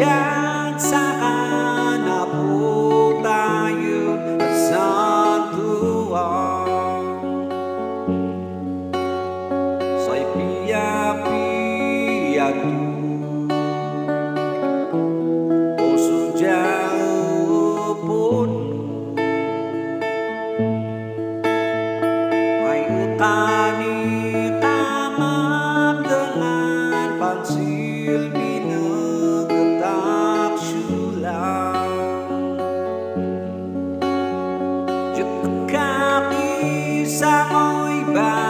Diyan saan na po tayo at saan tuwang Sa'y piya-piya O sudyang upon May utani sa oy ba?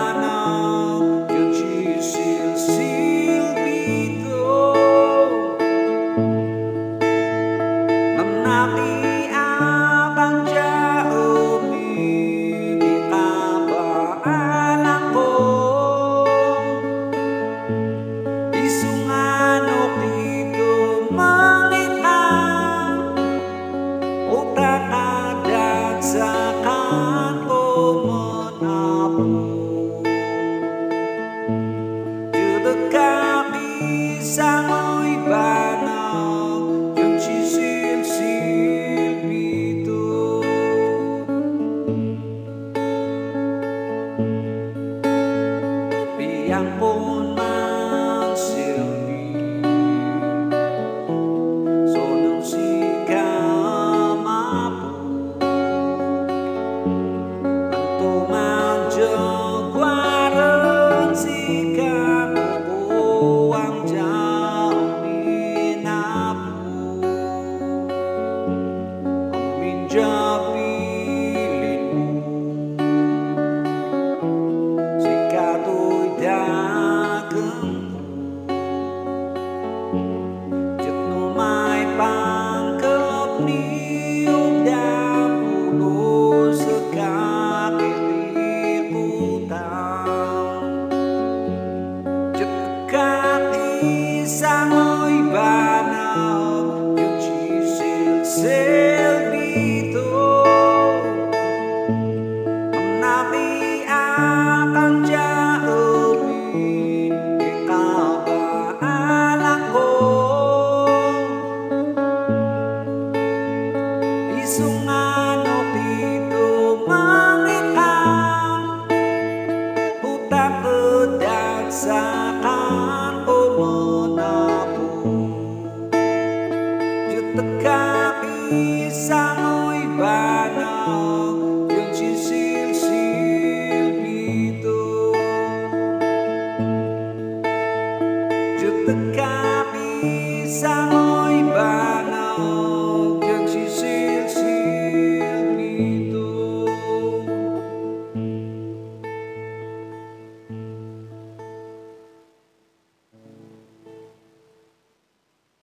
Sango'y banal yang sisil-sil pito sa ngôi bà nào? Nhưng chỉ riêng Selvito ang nakiat ang siya uwi ikaw ba anak ko isungan isang uibanog yung sisilsil dito Diyot at